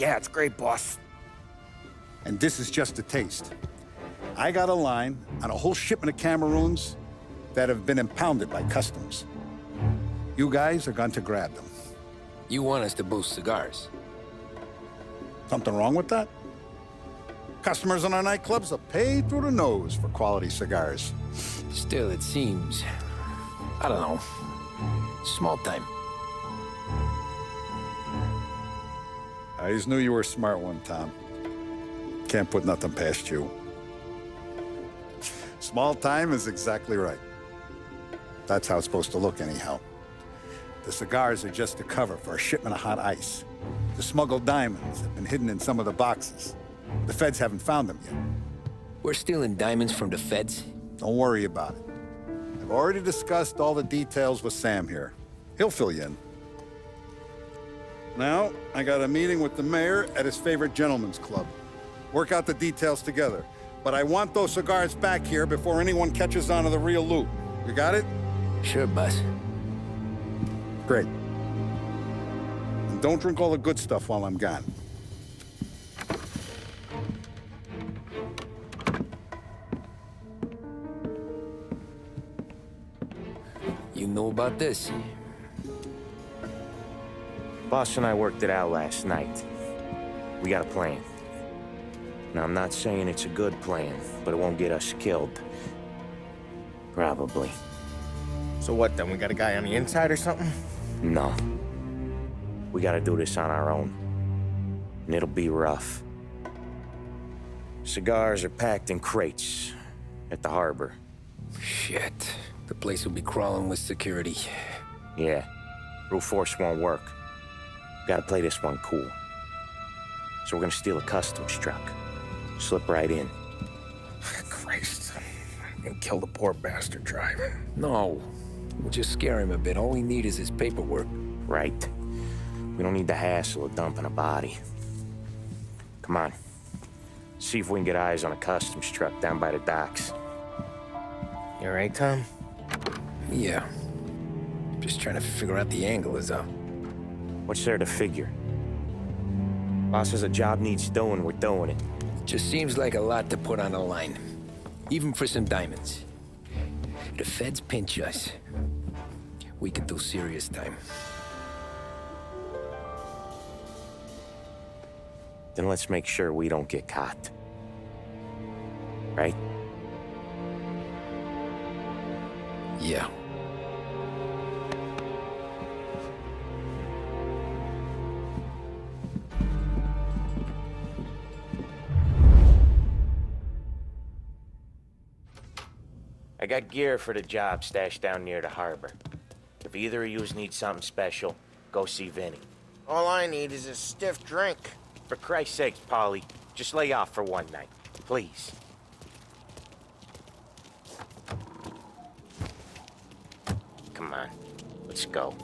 Yeah, it's great, boss. And this is just a taste. I got a line on a whole shipment of Cameroons that have been impounded by customs. You guys are going to grab them. You want us to boost cigars? Something wrong with that? Customers in our nightclubs are paid through the nose for quality cigars. Still, it seems... I don't know. Small time. I just knew you were a smart one, Tom. Can't put nothing past you. Small time is exactly right. That's how it's supposed to look anyhow. The cigars are just a cover for a shipment of hot ice. The smuggled diamonds have been hidden in some of the boxes. The feds haven't found them yet. We're stealing diamonds from the feds? Don't worry about it. I've already discussed all the details with Sam here. He'll fill you in. Now, I got a meeting with the mayor at his favorite gentleman's club. Work out the details together. But I want those cigars back here before anyone catches on to the real loot. You got it? Sure, boss. Great. And don't drink all the good stuff while I'm gone. You know about this? Boss and I worked it out last night. We got a plan. Now, I'm not saying it's a good plan, but it won't get us killed. Probably. So what then? We got a guy on the inside or something? No. We gotta do this on our own. And it'll be rough. Cigars are packed in crates at the harbor. Shit. The place will be crawling with security. Yeah. Brute force won't work. Gotta play this one cool. So we're gonna steal a customs truck. Slip right in. Christ. And kill the poor bastard driver. No. We'll just scare him a bit. All we need is his paperwork. Right. We don't need the hassle of dumping a body. Come on. See if we can get eyes on a customs truck down by the docks. You all right, Tom? Yeah. Just trying to figure out the angle is up. What's there to figure? Boss says a job needs doing, we're doing it. Just seems like a lot to put on the line. Even for some diamonds. The feds pinch us. We could do serious time. Then let's make sure we don't get caught. Right? Yeah. Got gear for the job stashed down near the harbor. If either of yous need something special, go see Vinny. All I need is a stiff drink. For Christ's sakes, Paulie, just lay off for one night. Please. Come on, let's go.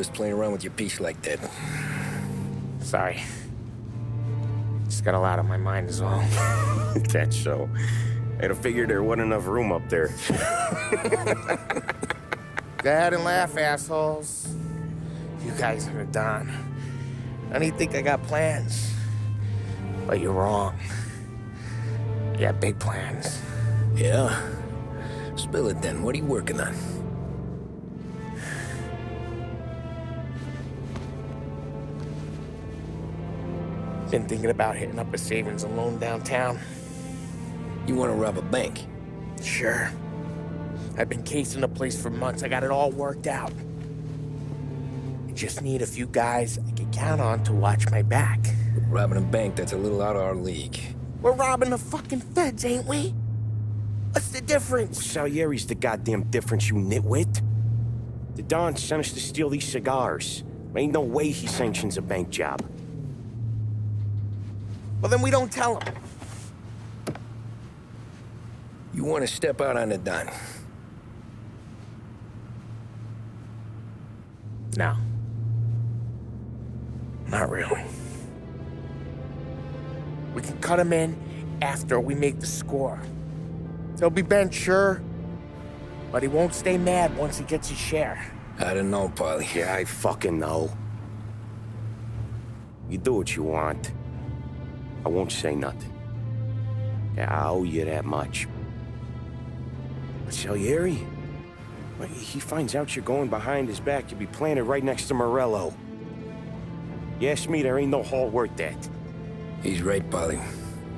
Nervous playing around with your piece like that. Sorry. Just got a lot on my mind is all. That's so. I'd have figured there wasn't enough room up there. Go ahead and laugh, assholes. You guys are done. I don't think I got plans. But you're wrong. I got big plans. Yeah? Spill it then. What are you working on? Been thinking about hitting up a savings and loan downtown. You want to rob a bank? Sure. I've been casing the place for months. I got it all worked out. I just need a few guys I can count on to watch my back. Robbing a bank, that's a little out of our league. We're robbing the fucking feds, ain't we? What's the difference? Salieri's the goddamn difference, you nitwit. The Don sent us to steal these cigars. Ain't no way he sanctions a bank job. Well, then we don't tell him. You want to step out on the Don? No. Not really. We can cut him in after we make the score. He'll be bent, sure, but he won't stay mad once he gets his share. I don't know, Paulie. Yeah, I fucking know. You do what you want. I won't say nothing. I owe you that much. But Salieri, well, he finds out you're going behind his back, you'll be planted right next to Morello. You ask me, there ain't no hall worth that. He's right, Paulie.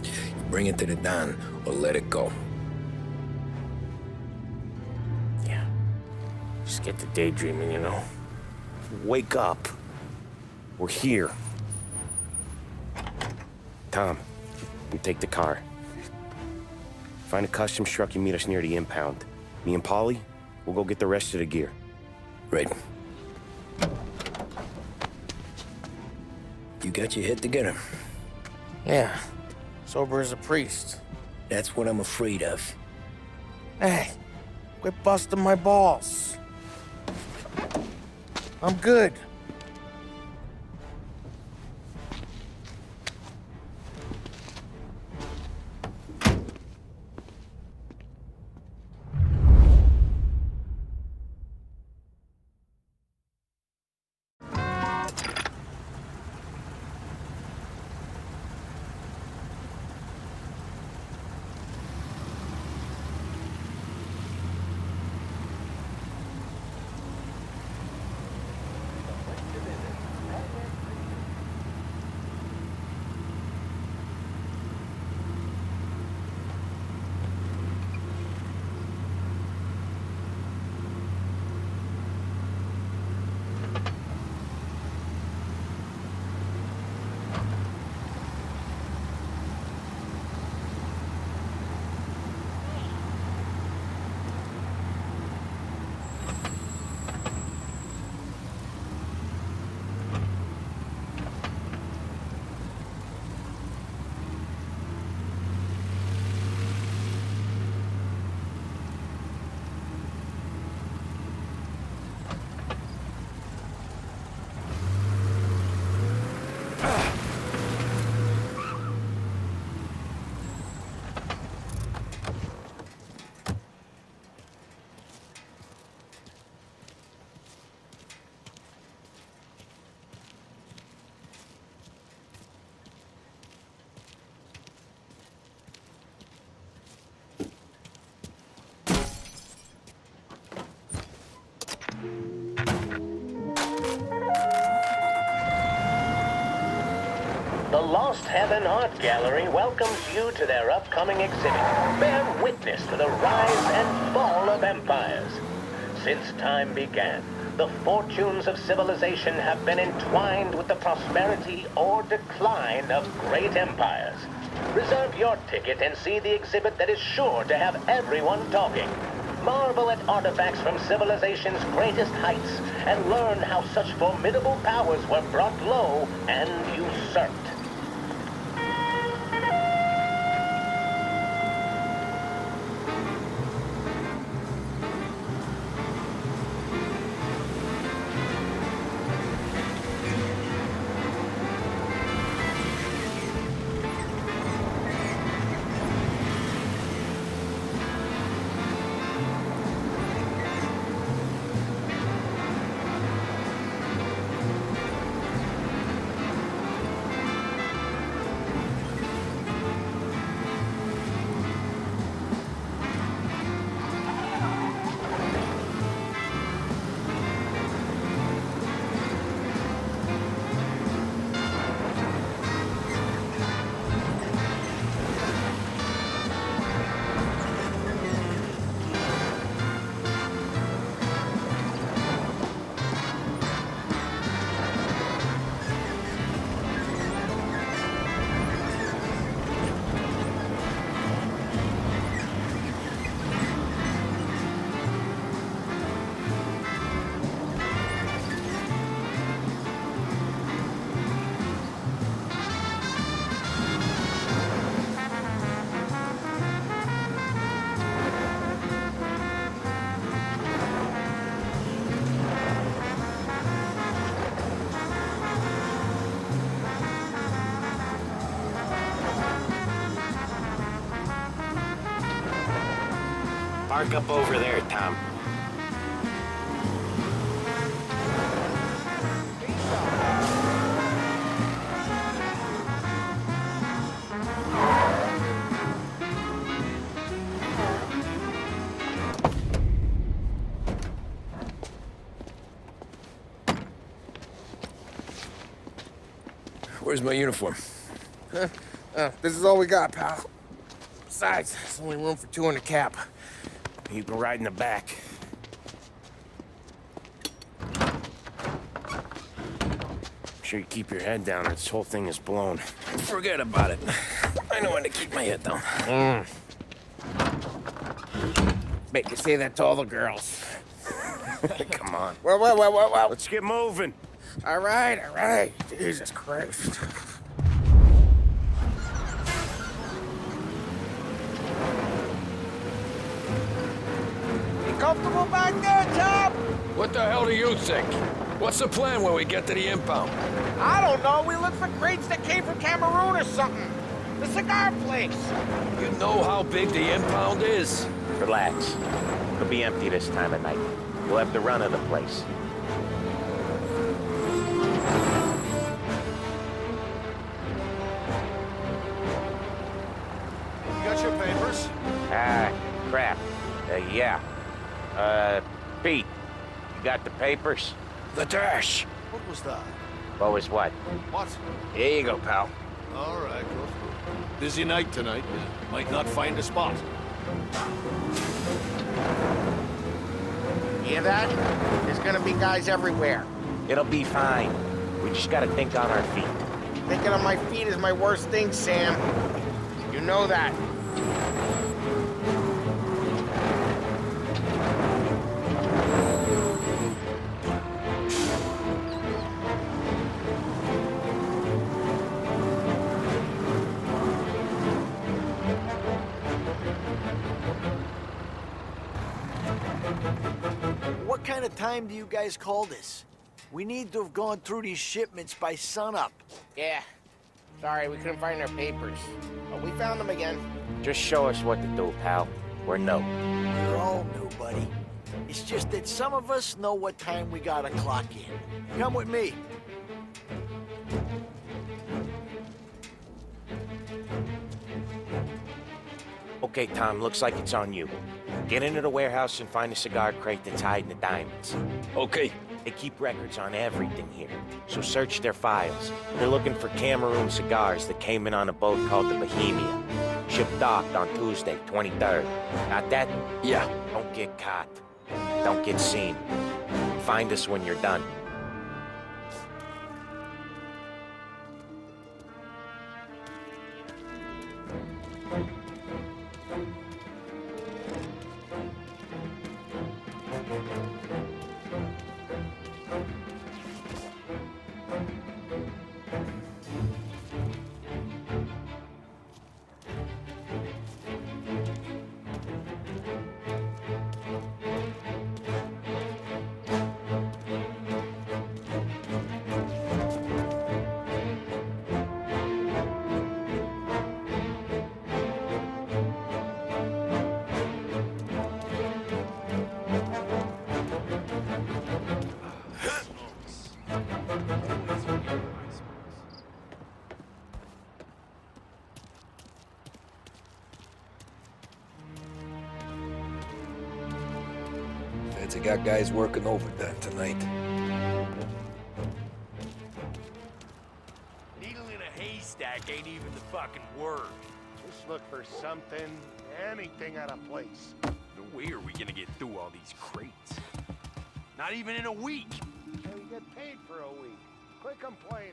You bring it to the Don or let it go. Yeah. Just get to daydreaming, you know. Wake up. We're here. Tom, you take the car. Find a customs truck and meet us near the impound. Me and Paulie, we'll go get the rest of the gear. Right. You got your head together. Yeah. Sober as a priest. That's what I'm afraid of. Hey, quit busting my balls. I'm good. Lost Heaven Art Gallery welcomes you to their upcoming exhibit. Bear witness to the rise and fall of empires. Since time began, the fortunes of civilization have been entwined with the prosperity or decline of great empires. Reserve your ticket and see the exhibit that is sure to have everyone talking. Marvel at artifacts from civilization's greatest heights and learn how such formidable powers were brought low and usurped. Park up over there, Tom. Where's my uniform? Uh, this is all we got, pal. Besides, there's only room for two in the cap. You can ride in the back. Make sure you keep your head down or this whole thing is blown. Forget about it. I know when to keep my head down. Mm. Bet you say that to all the girls. Come on. Well, well, well, well, well. Let's get moving. All right, all right. Jesus Christ. You think? What's the plan when we get to the impound? I don't know. We look for crates that came from Cameroon or something. The cigar place. You know how big the impound is? Relax. It'll be empty this time of night. You'll have the run of the place. Papers? The dash. What was that? What was what? What? Here you go, pal. All right, go through. Busy night tonight. Might not find a spot. Hear that? There's gonna be guys everywhere. It'll be fine. We just gotta think on our feet. Thinking on my feet is my worst thing, Sam. You know that. Time do you guys call this? We need to have gone through these shipments by sunup. Yeah. Sorry, we couldn't find our papers. But we found them again. Just show us what to do, pal. We're no. We're all new, buddy. It's just that some of us know what time we gotta clock in. Come with me. Okay, Tom, looks like it's on you. Get into the warehouse and find a cigar crate that's hiding the diamonds. Okay. They keep records on everything here, so search their files. They're looking for Cameroon cigars that came in on a boat called the Bohemia. Ship docked on Tuesday, 23rd. Got that? Yeah. Don't get caught. Don't get seen. Find us when you're done. Got guys working overtime tonight. Needle in a haystack ain't even the fucking word. Just look for something, anything out of place. No way are we gonna get through all these crates. Not even in a week. So you get paid for a week. Quit complaining.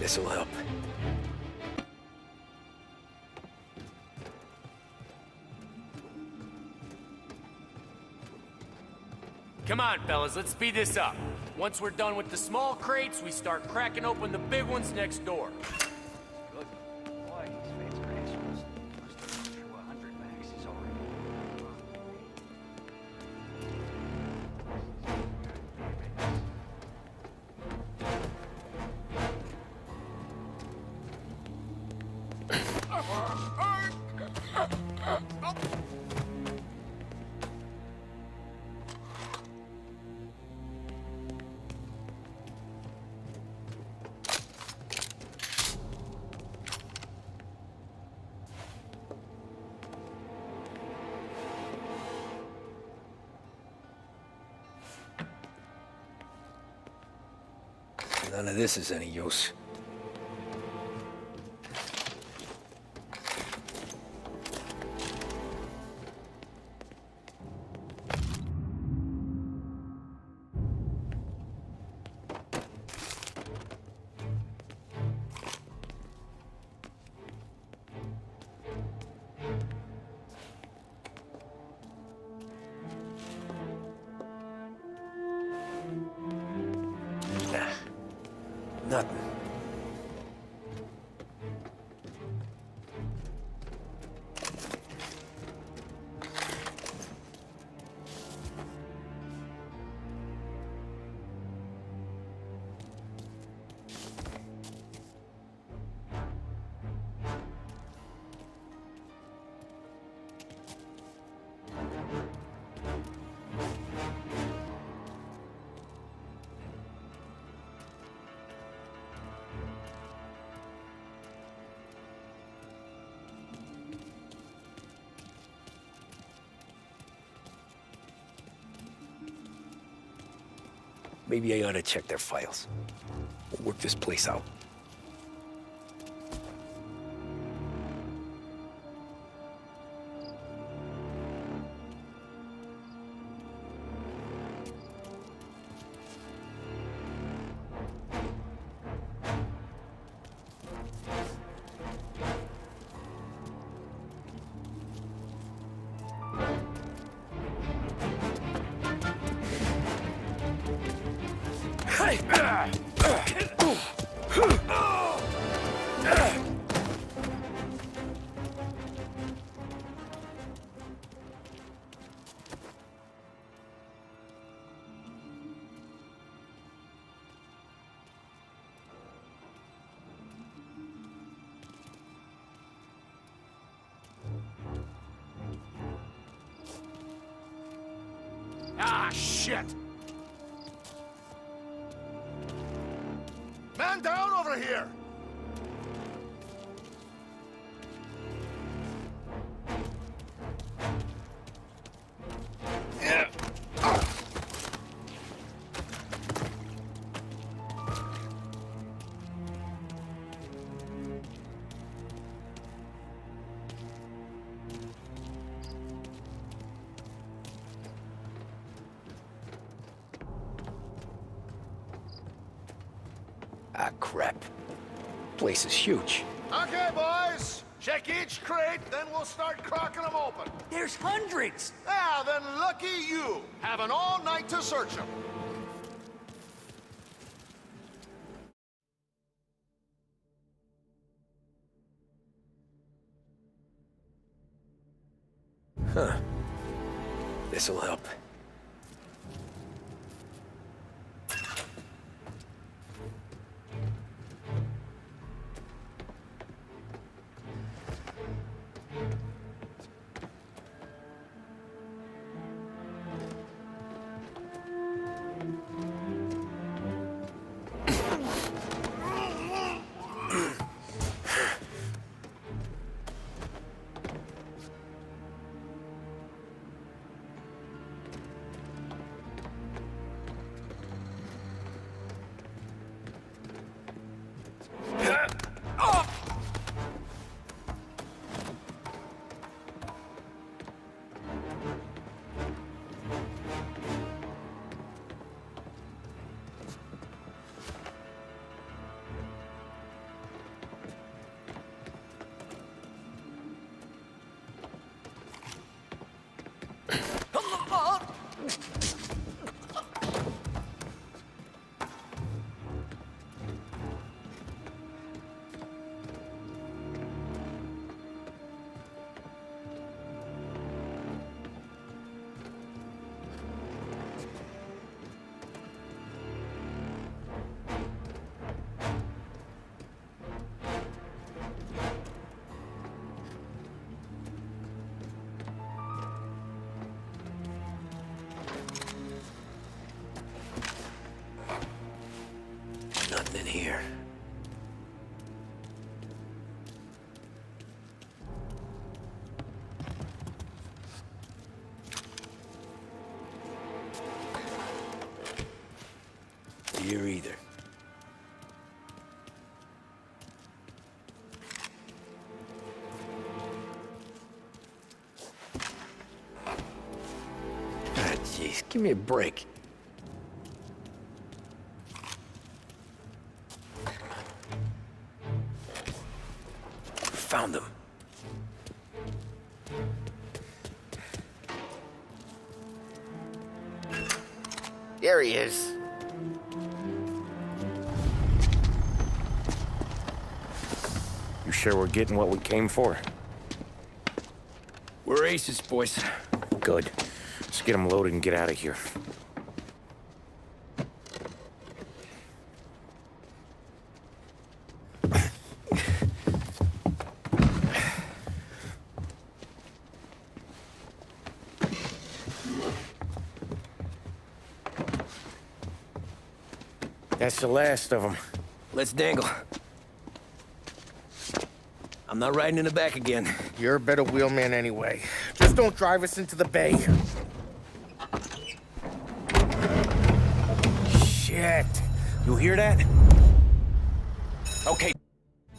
This'll help. Come on, fellas, let's speed this up. Once we're done with the small crates, we start cracking open the big ones next door. None of this is any use. Nothing. Maybe I ought to check their files. We'll work this place out. Ah, Ah, crap. Place is huge. Okay, boys. Check each crate, then we'll start cracking them open. There's hundreds! Ah, then lucky you. Having all night to search them. Here either. Ah, jeez, give me a break. Sure we're getting what we came for? We're aces, boys. Good. Let's get them loaded and get out of here. That's the last of them. Let's dangle. I'm not riding in the back again. You're a better wheelman anyway. Just don't drive us into the bay. Shit. You hear that? Okay.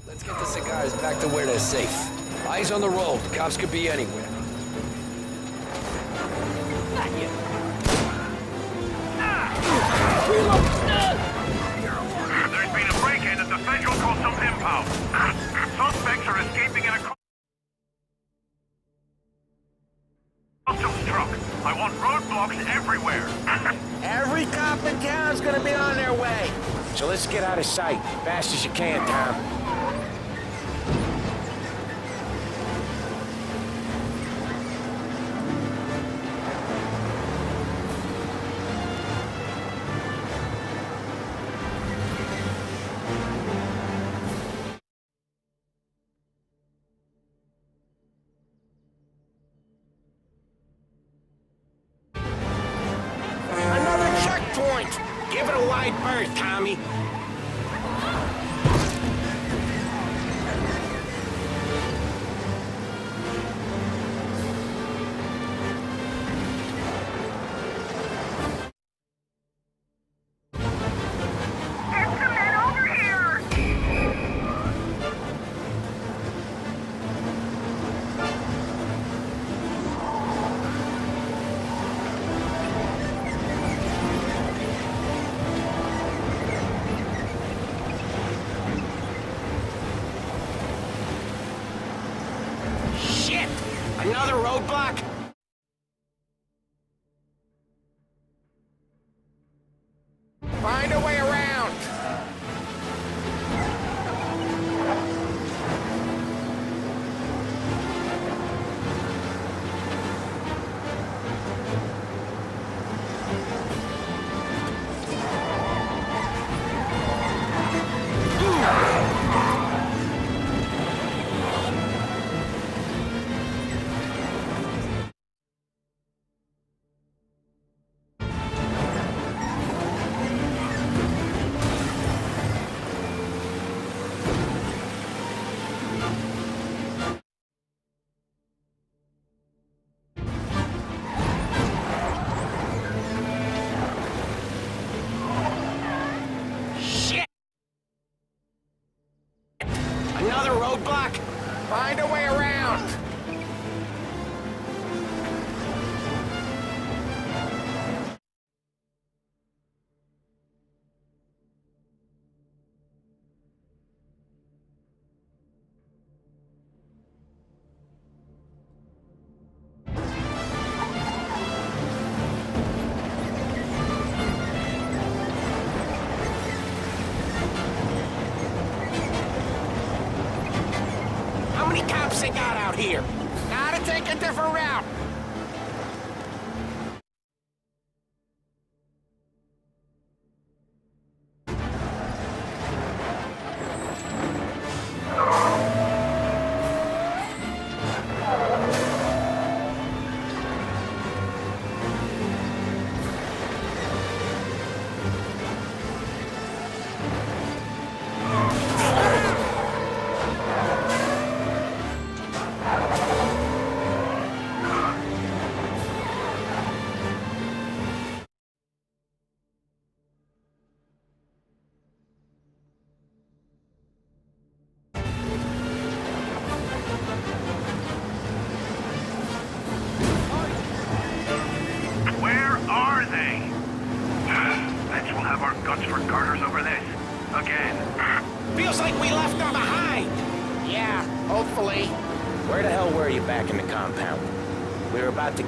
Let's get the cigars back to where they're safe. Eyes on the road. Cops could be anywhere. Fast as you can, Tom.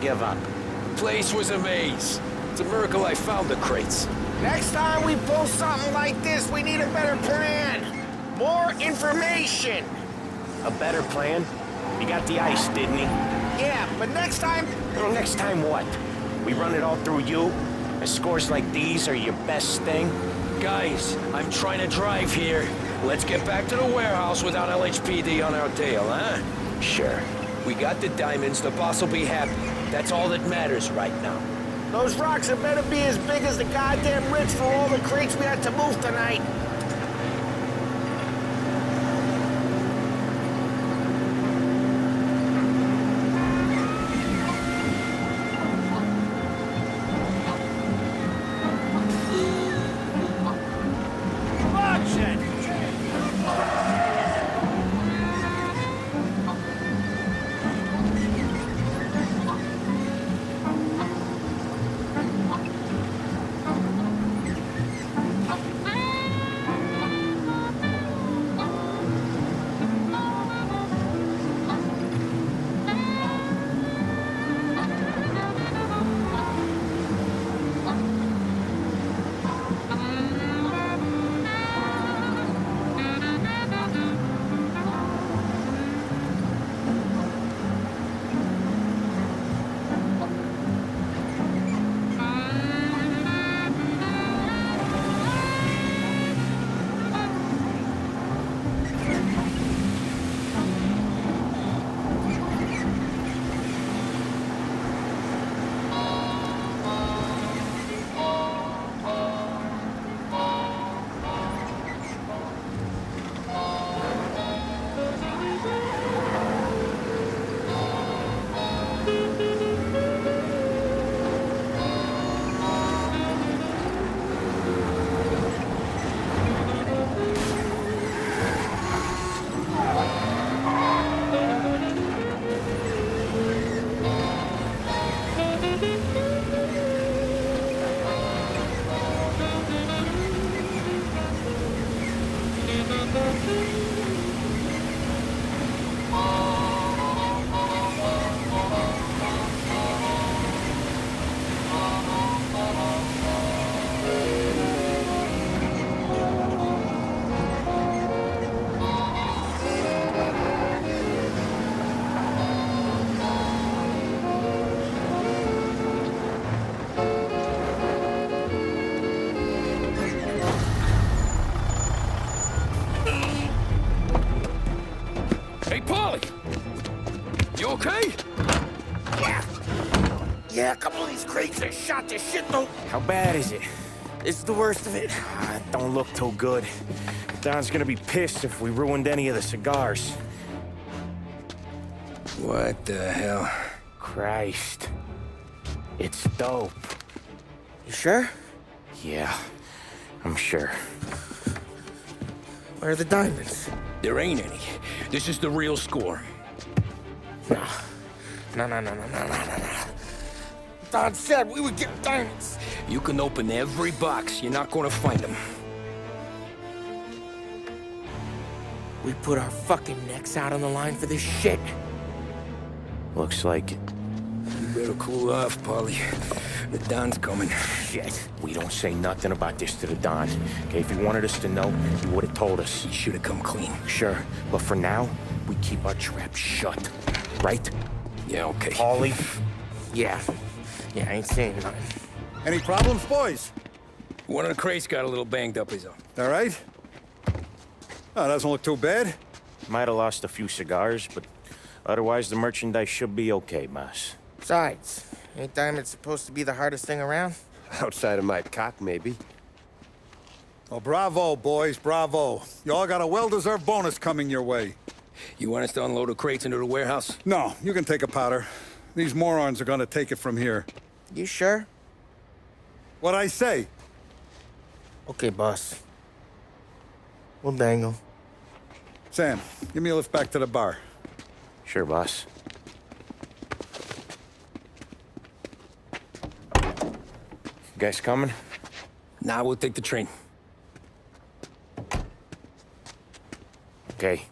Give up. Place was a maze. It's a miracle I found the crates. Next time we pull something like this, we need a better plan. More information. A better plan? He got the ice, didn't he? Yeah, but next time, Well, next time what? We run it all through you? And scores like these are your best thing? Guys, I'm trying to drive here. Let's get back to the warehouse without LHPD on our tail, huh? Sure. We got the diamonds, the boss will be happy. That's all that matters right now. those rocks had better be as big as the goddamn ridge for all the crates we had to move tonight. Shot to shit though. How bad is it? It's the worst of it. Ah, it don't look too good. Don's gonna be pissed if we ruined any of the cigars. What the hell? Christ. It's dope. You sure? Yeah, I'm sure. Where are the diamonds? There ain't any. This is the real score. No. No, no, no, no, no, no, no, no. Don said we would get diamonds. You can open every box. You're not gonna find them. We put our fucking necks out on the line for this shit. Looks like it. You better cool off, Paulie. The Don's coming. Shit. We don't say nothing about this to the Don. Okay, if he wanted us to know, he would have told us. He should have come clean. Sure, but for now, we keep our trap shut. Right? Yeah, okay. Ollie? Yeah. Yeah, I ain't saying nothing. Any problems, boys? One of the crates got a little banged up, is all. All right? Oh, doesn't look too bad. Might have lost a few cigars, but otherwise the merchandise should be okay, boss. Besides, ain't diamonds supposed to be the hardest thing around? Outside of my cock, maybe. Well, bravo, boys, bravo. You all got a well-deserved bonus coming your way. You want us to unload the crates into the warehouse? No, you can take a powder. These morons are gonna take it from here. You sure? What I say? Okay, boss. We'll dangle. Sam, give me a lift back to the bar. Sure, boss. You guys coming? Now we'll take the train. Okay.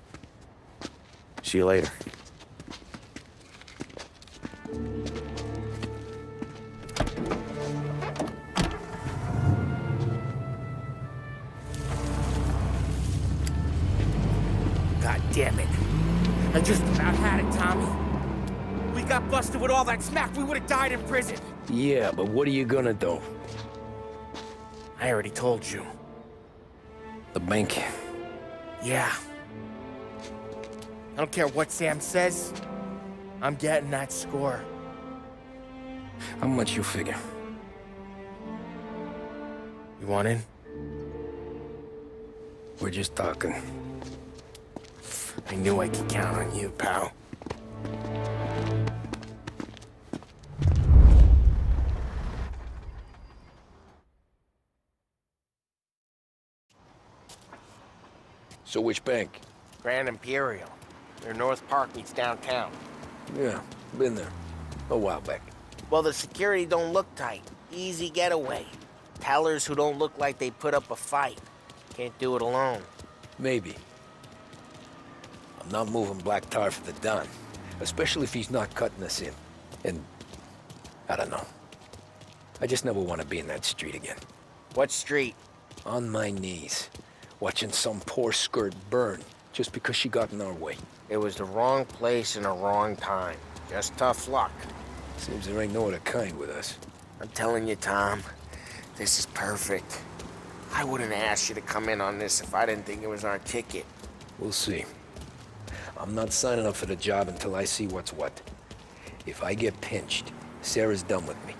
See you later. Damn it. I just about had it, Tommy. We got busted with all that smack. We would have died in prison. Yeah, but what are you gonna do? I already told you. The bank. Yeah. I don't care what Sam says. I'm getting that score. How much you figure? You want in? We're just talking. I knew I could count on you, pal. So which bank? Grand Imperial. Their North Park meets downtown. Yeah, been there. A while back. Well, the security don't look tight. Easy getaway. Tellers who don't look like they put up a fight. Can't do it alone. Maybe. I'm not moving black tar for the Don. Especially if he's not cutting us in. And... I don't know. I just never want to be in that street again. What street? On my knees. Watching some poor skirt burn. Just because she got in our way. It was the wrong place and the wrong time. Just tough luck. Seems there ain't no other kind with us. I'm telling you, Tom, this is perfect. I wouldn't ask you to come in on this if I didn't think it was our ticket. We'll see. I'm not signing up for the job until I see what's what. If I get pinched, Sarah's done with me.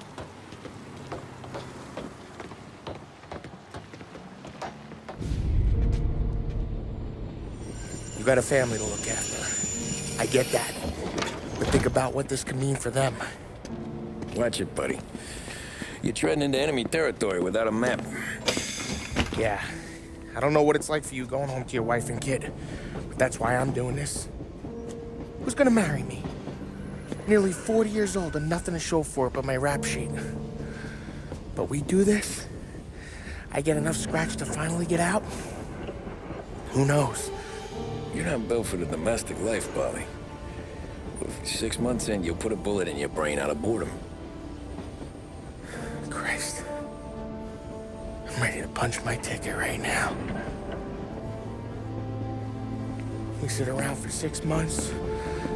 You got a family to look after. I get that. But think about what this could mean for them. Watch it, buddy. You're treading into enemy territory without a map. Yeah. I don't know what it's like for you going home to your wife and kid. But that's why I'm doing this. Who's gonna marry me? Nearly 40 years old and nothing to show for it but my rap sheet. But we do this, I get enough scratch to finally get out? Who knows? You're not built for the domestic life, Paulie. Six months in, you'll put a bullet in your brain out of boredom. Christ. I'm ready to punch my ticket right now. We sit around for six months,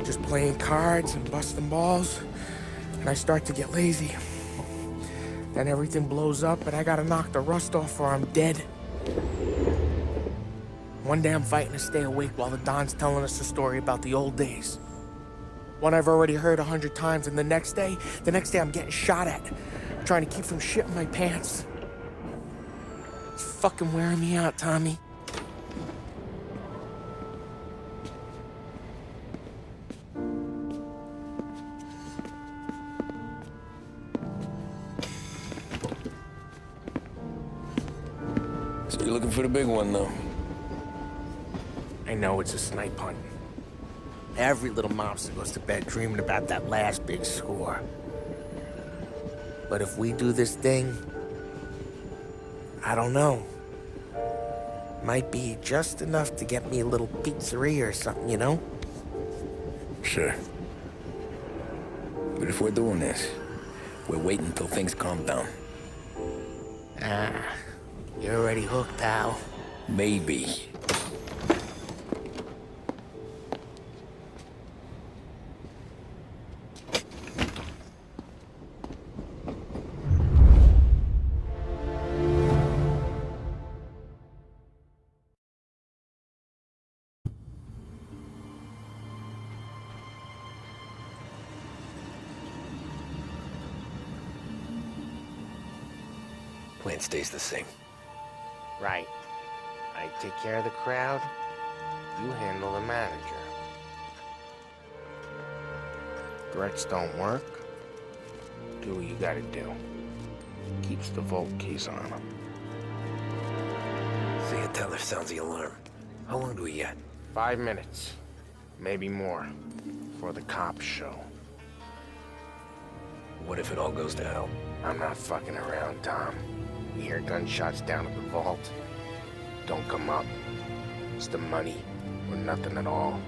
just playing cards and busting balls, and I start to get lazy. Then everything blows up, and I gotta knock the rust off or I'm dead. One day I'm fighting to stay awake while the Don's telling us a story about the old days. One I've already heard a hundred times, and the next day, the next day I'm getting shot at, trying to keep from shitting my pants. It's fucking wearing me out, Tommy. For the big one, though. I know it's a snipe hunt. Every little mobster goes to bed dreaming about that last big score. But if we do this thing, I don't know. Might be just enough to get me a little pizzeria or something, you know? Sure. But if we're doing this, we're waiting until things calm down. Ah, you're already hooked, pal. Maybe. Don't work. Do what you gotta do. Keeps the vault keys on him. See a teller sounds the alarm. How long do we get? Five minutes. Maybe more. Before the cops show. What if it all goes to hell? I'm not fucking around, Tom. You hear gunshots down at the vault. Don't come up. It's the money, or nothing at all.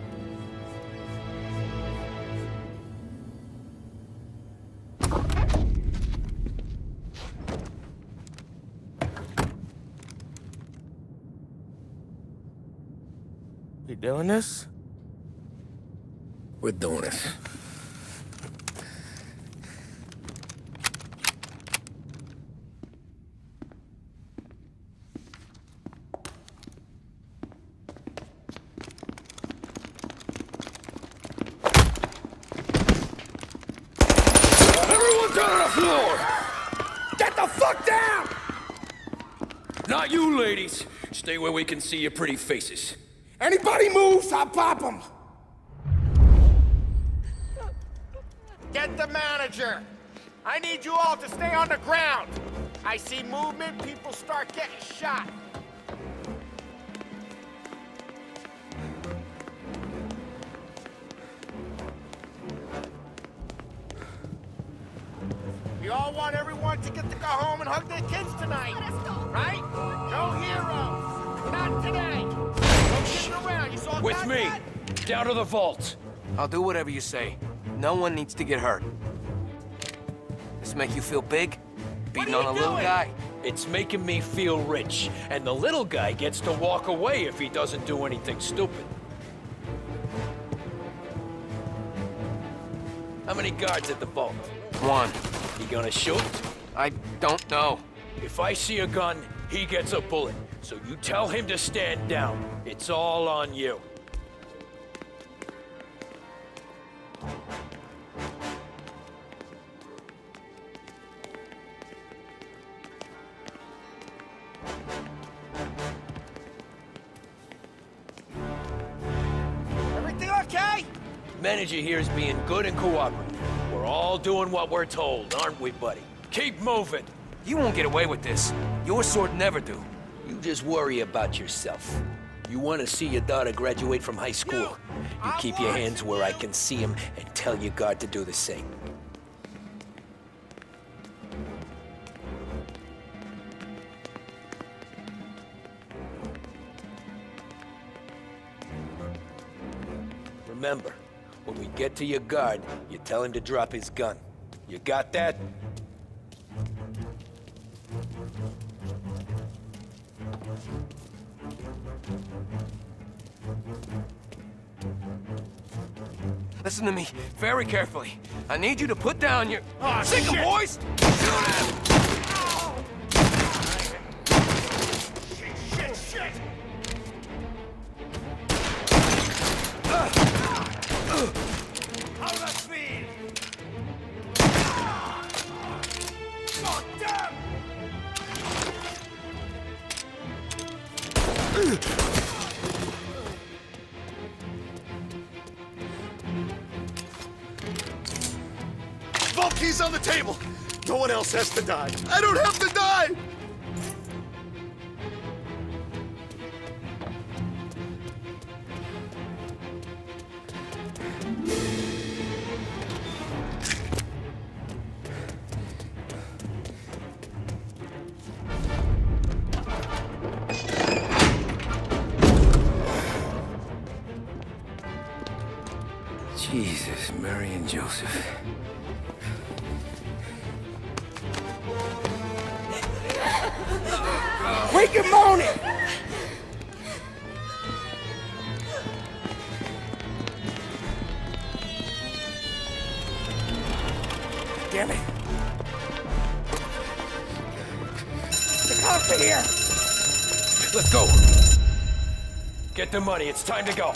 You doing this? We're doing it. Everyone down on the floor! Get the fuck down! Not you, ladies. Stay where we can see your pretty faces. Anybody moves, I'll pop them! Get the manager! I need you all to stay on the ground! I see movement, people start getting shot. To the vault. I'll do whatever you say. No one needs to get hurt. This make you feel big? Beating on a little guy? It's making me feel rich, and the little guy gets to walk away if he doesn't do anything stupid. How many guards at the vault? One. You gonna shoot? I don't know. If I see a gun, he gets a bullet. So you tell him to stand down. It's all on you. Manager here is being good and cooperative. We're all doing what we're told, aren't we, buddy? Keep moving. You won't get away with this. Your sort never do. You just worry about yourself. You want to see your daughter graduate from high school. You keep your hands where I can see them and tell your guard to do the same. Remember, get to your guard, you tell him to drop his gun. You got that? Listen to me very carefully. I need you to put down your... Ah, oh, Sick shit. boys! Vault key's on the table. No one else has to die. I don't have to die! The money. It's time to go.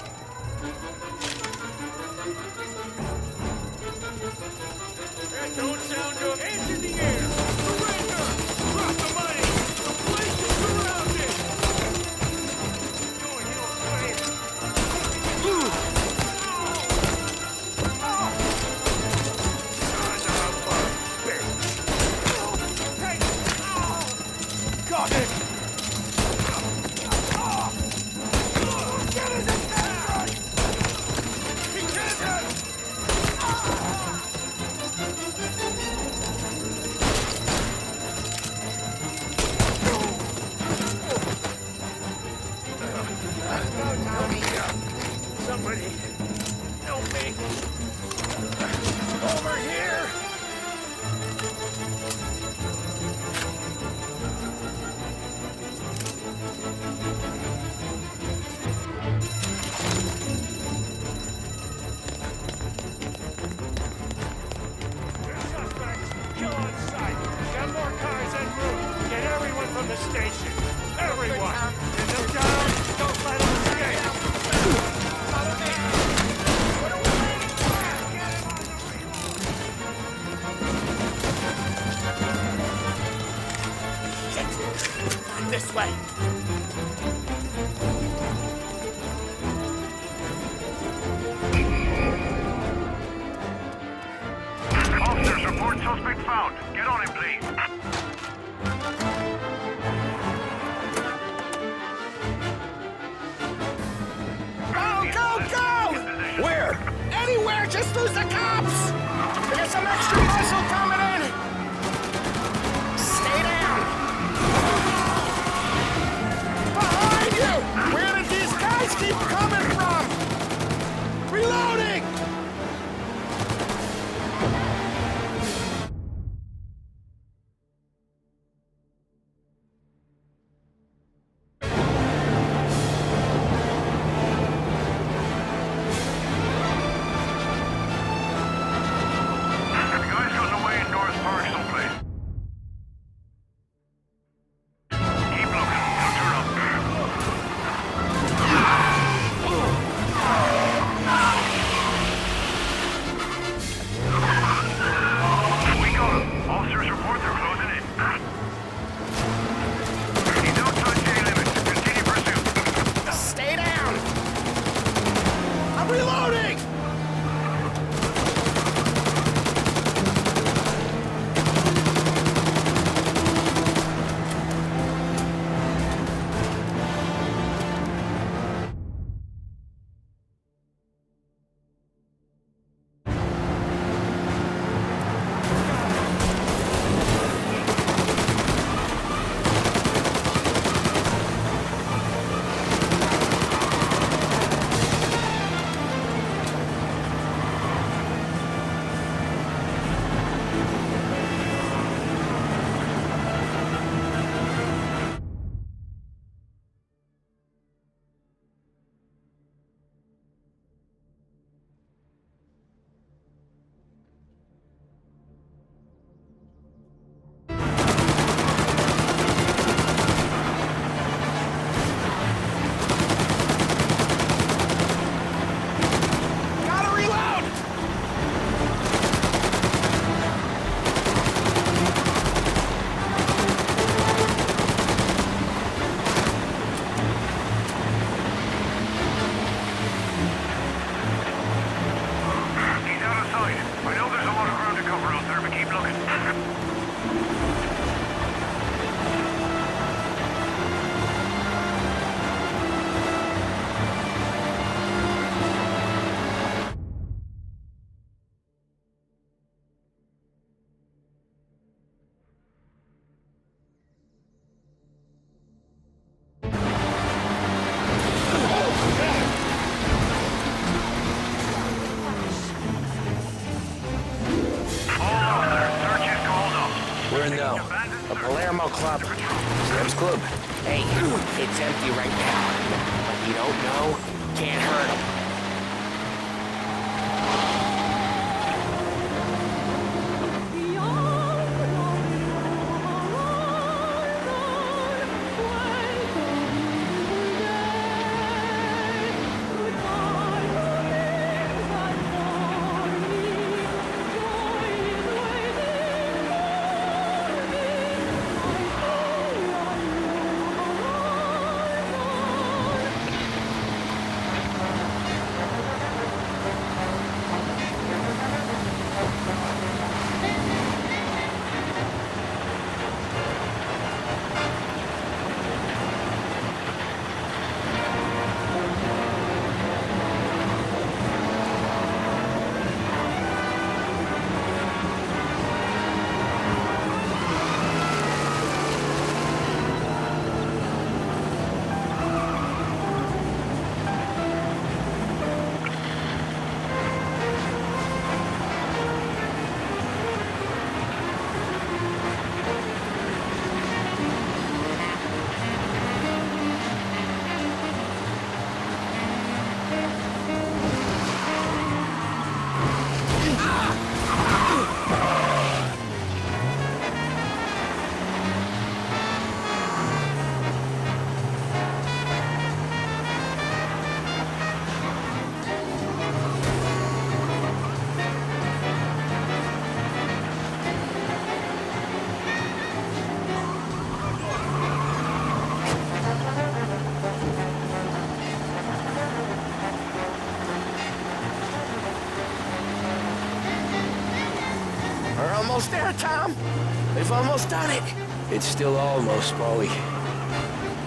We've almost done it. It's still almost, Paulie.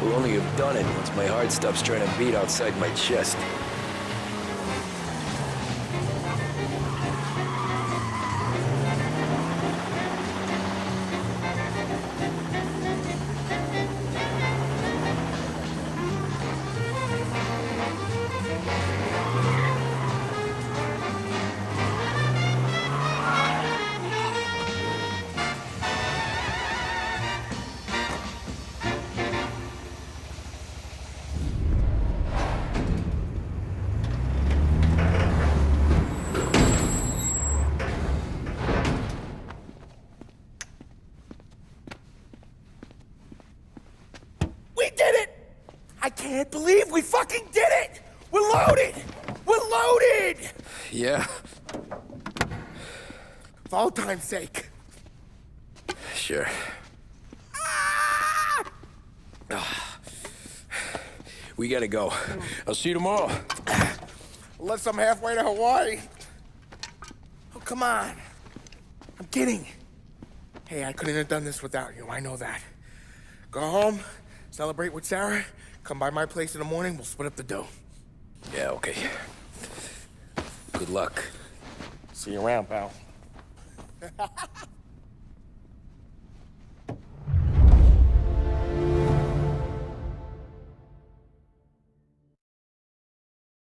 We'll only have done it once my heart stops trying to beat outside my chest. Gotta go. I'll see you tomorrow. Unless I'm halfway to Hawaii. Oh, come on. I'm kidding. Hey, I couldn't have done this without you. I know that. Go home, celebrate with Sarah, come by my place in the morning, we'll split up the dough. Yeah, okay. Good luck. See you around, pal.